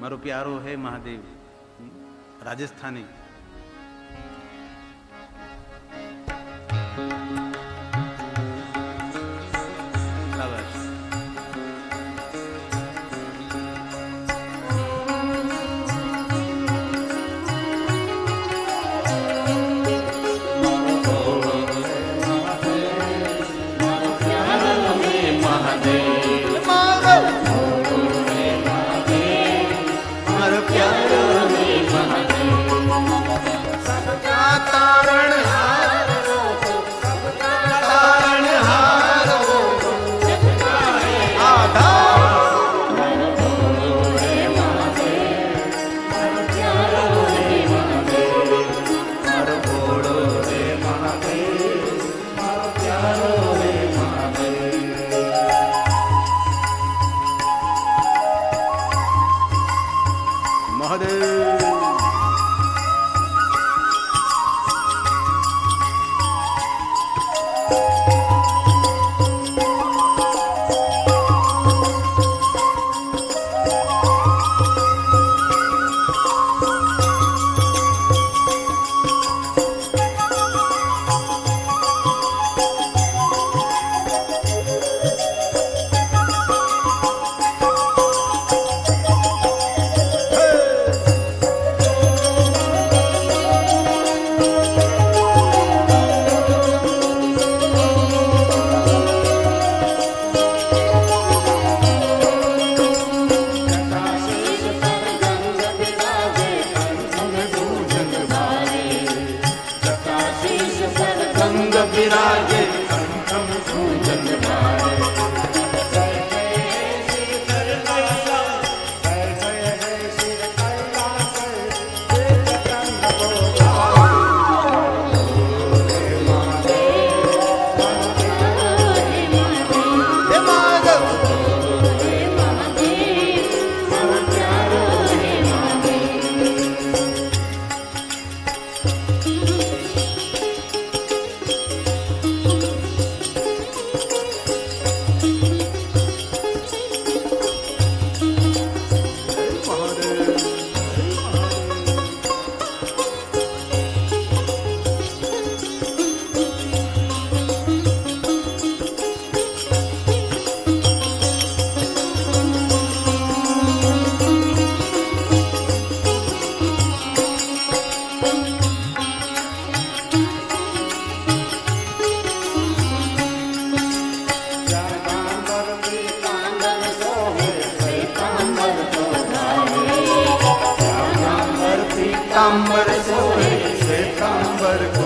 મારો પ્યારો હે મહાદેવ. રાજસ્થાની. મહાદેવ श्वेतांबर श्वेतांबर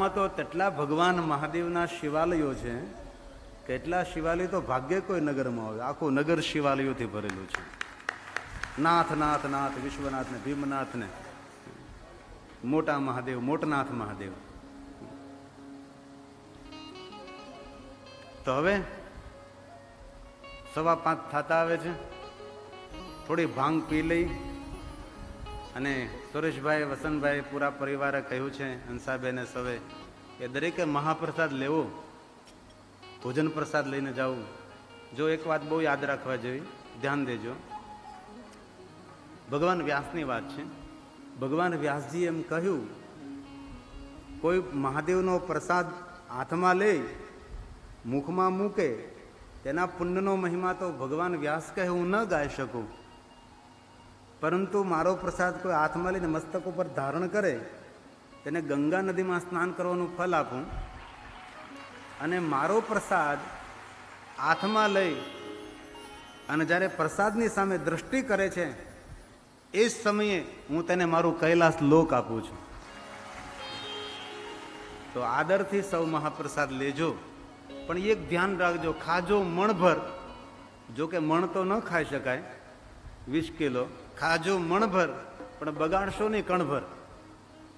વડોદરામાં તો તેટલા ભગવાન મહાદેવના શિવાલયો છે, કેટલા શિવાલય તો ભાગ્ય કોઈ નગરમાં હોય, આખું નગર શિવાલયોથી ભરેલું છે. નાથ નાથ નાથ વિશ્વનાથ ને ભીમનાથ ને મોટા મહાદેવ, મોટનાથ મહાદેવ. તો હવે સવા પાંચ થતા આવે છે. થોડી ભાંગ પી લઈ અને સુરેશભાઈ, વસંતભાઈ પૂરા પરિવારે કહ્યું છે હંસાબેને સવે કે દરેકે મહાપ્રસાદ લેવો, ભોજન પ્રસાદ લઈને જવું. જો એક વાત બહુ યાદ રાખવા જોઈએ ધ્યાન દેજો. ભગવાન વ્યાસની વાત છે. ભગવાન વ્યાસજી એમ કહ્યું, કોઈ મહાદેવનો પ્રસાદ હાથમાં લે, મુખમાં મૂકે, તેના પુણ્યનો મહિમા તો ભગવાન વ્યાસ કહે હું ન ગાઈ શકું. પરંતુ મારો પ્રસાદ કોઈ હાથમાં લઈને મસ્તક ઉપર ધારણ કરે, તેને ગંગા નદીમાં સ્નાન કરવાનું ફલ આપું. અને મારો પ્રસાદ હાથમાં લઈ અને જ્યારે પ્રસાદની સામે દ્રષ્ટિ કરે છે, એ જ સમયે હું તેને મારું કૈલાસ લોક આપું છું. તો આદરથી સૌ મહાપ્રસાદ લેજો, પણ એક ધ્યાન રાખજો, ખાજો મણભર જો કે મણ તો ન ખાઈ શકાય, વીસ કિલો. ખાજો મણભર, પણ બગાડશો નહીં કણભર.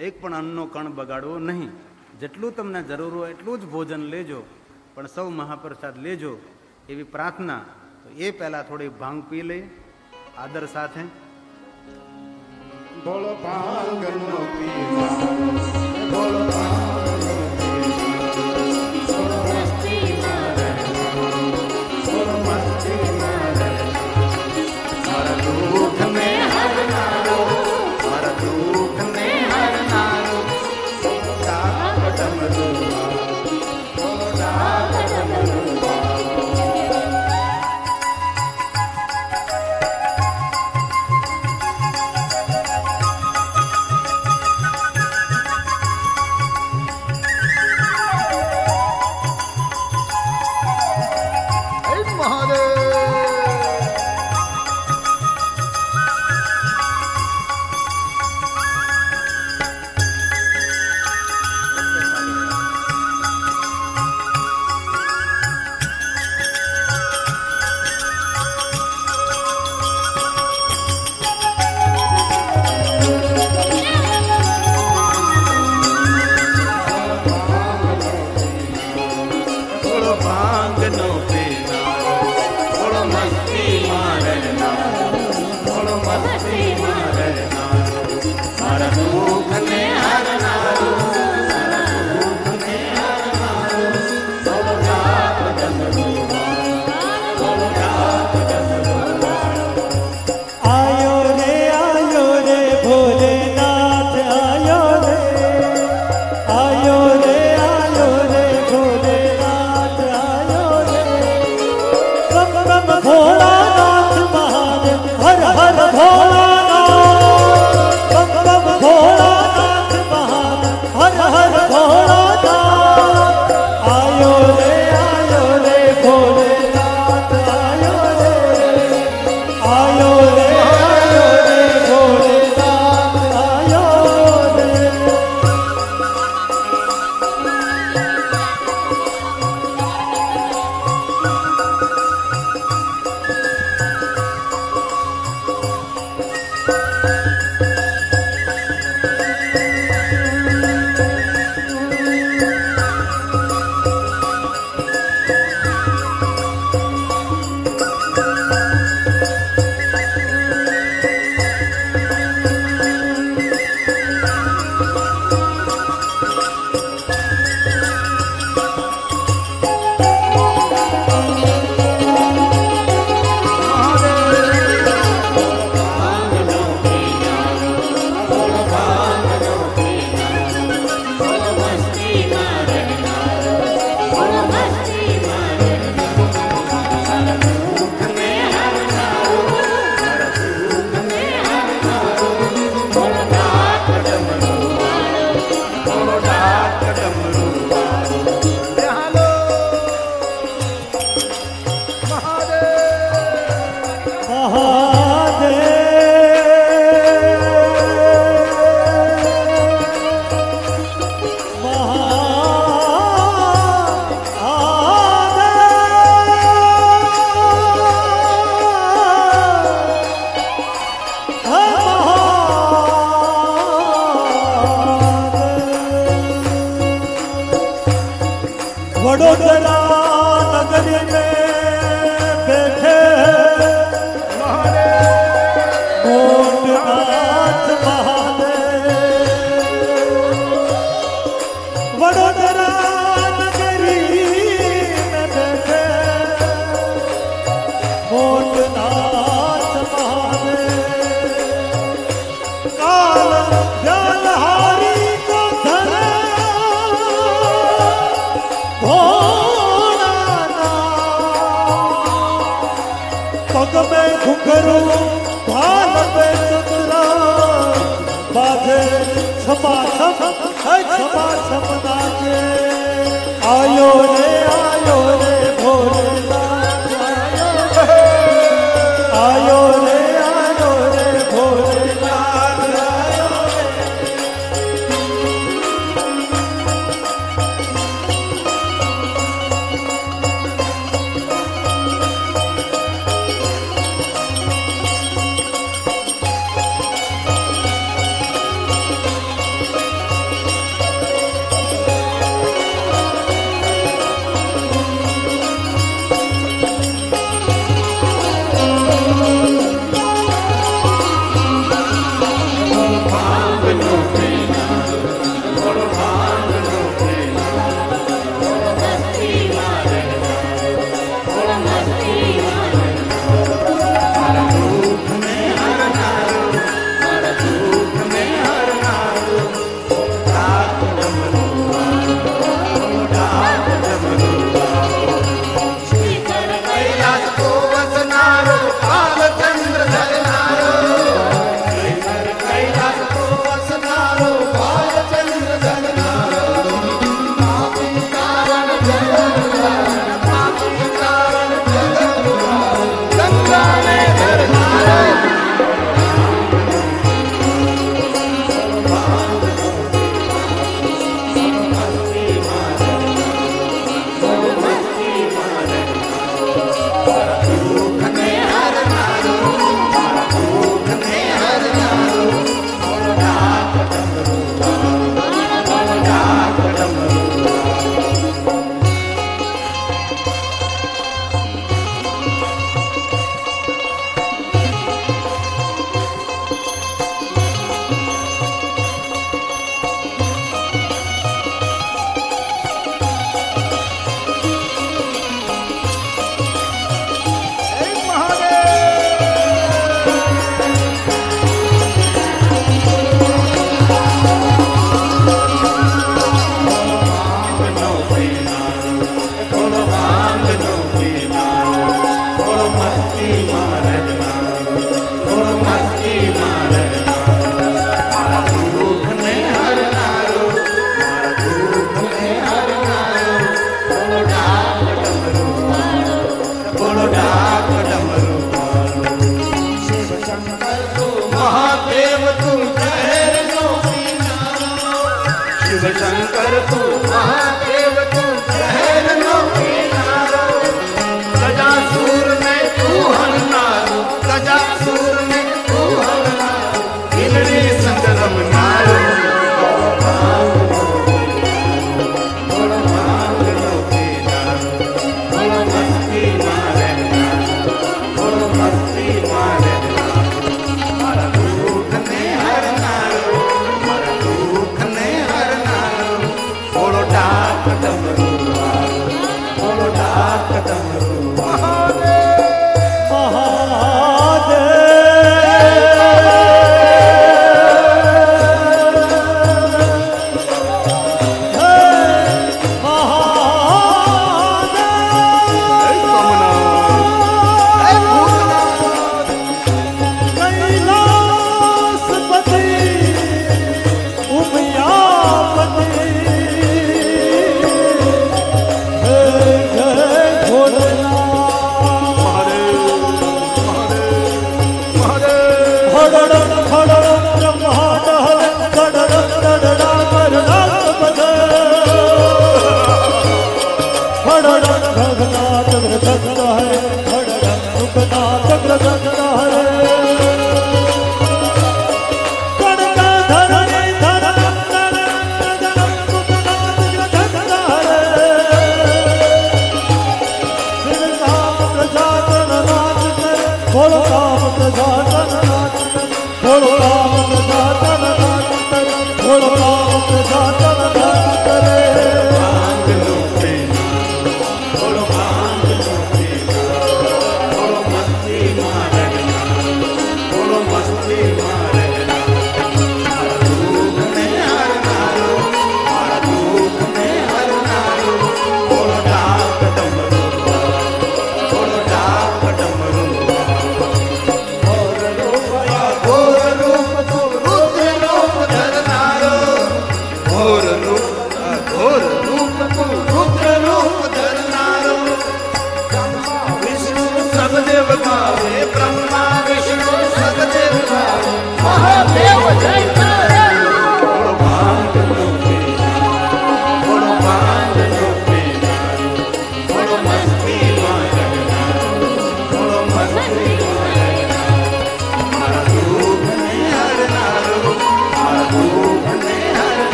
એક પણ અન્નનો કણ બગાડવો નહીં. જેટલું તમને જરૂર હોય એટલું જ ભોજન લેજો, પણ સૌ મહાપ્રસાદ લેજો એવી પ્રાર્થના. તો એ પહેલાં થોડી ભાંગ પી લઈ, આદર સાથે. બોલો ભાંગનો મેરું ભારત સુતરા બાજે છપા છપ હે છપા છપ નાચે. આયો રે આયો રે, ભોરે.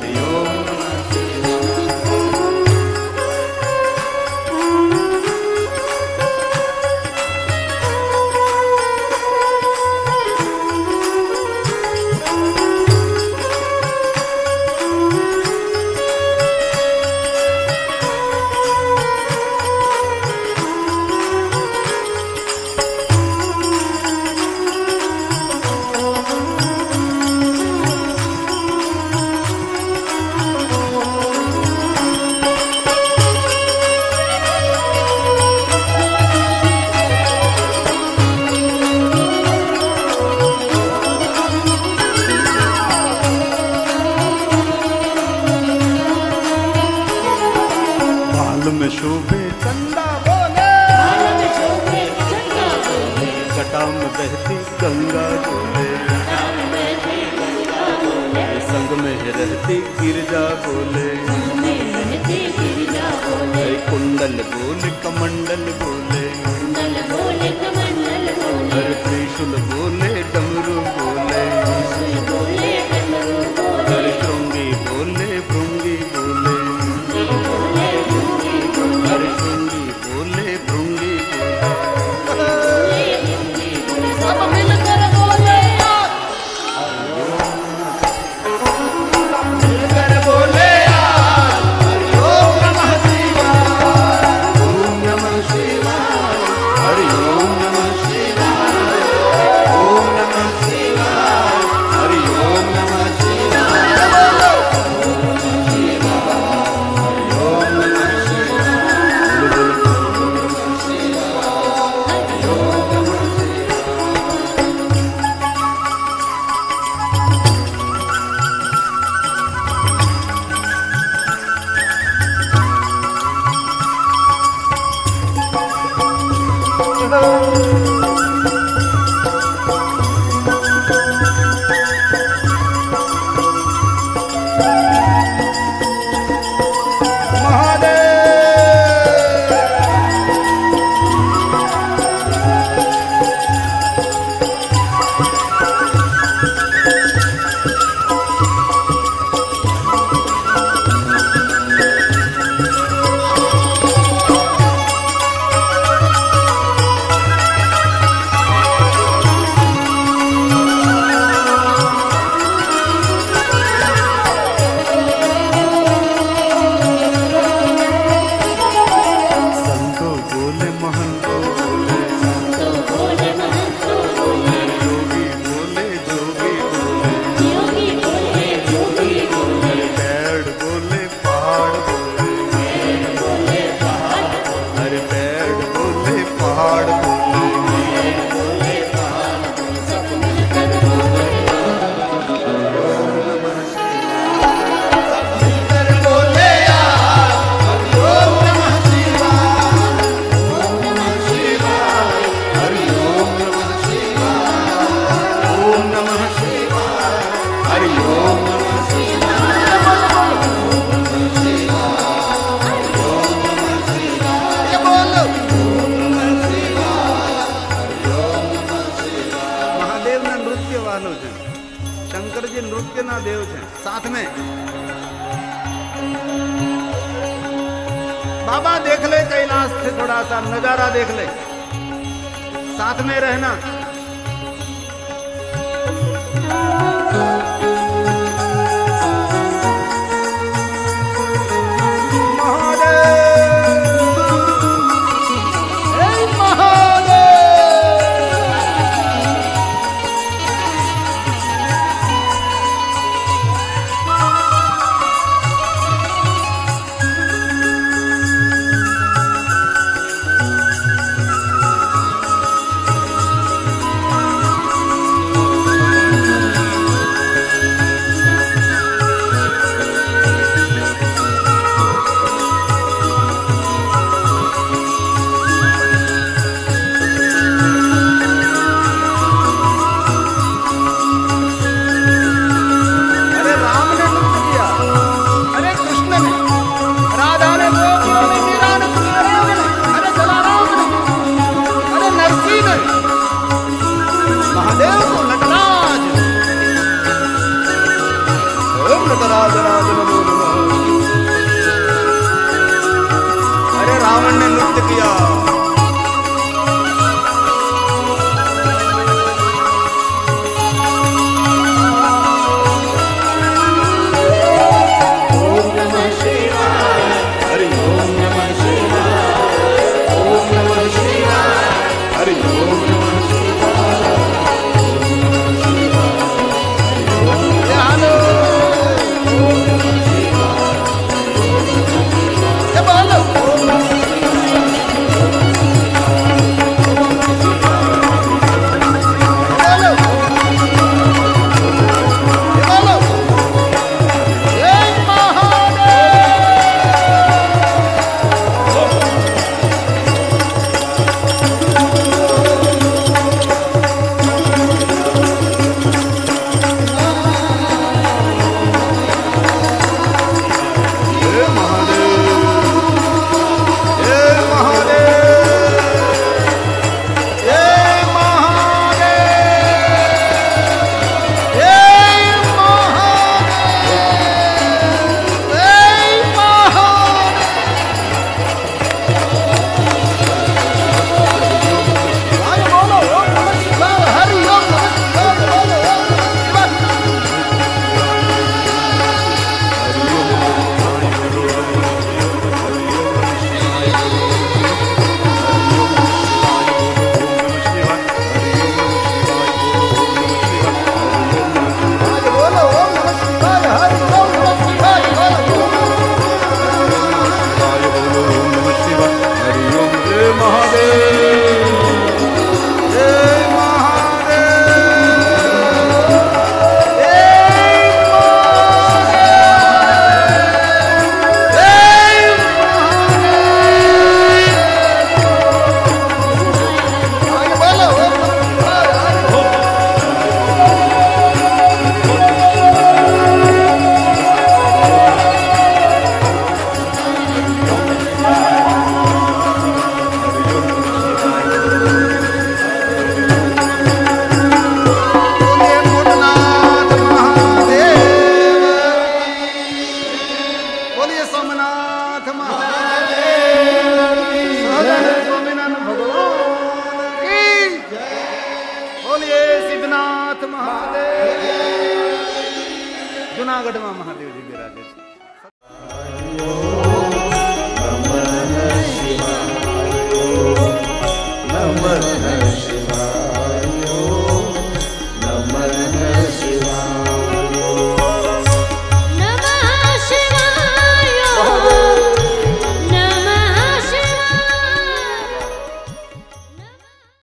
Mario. બોલે કુંડલ બોલ કમંડલ બોલે કુંડલ બોલે કમંડલ બોલે ત્રિશુલ બોલે coração. किया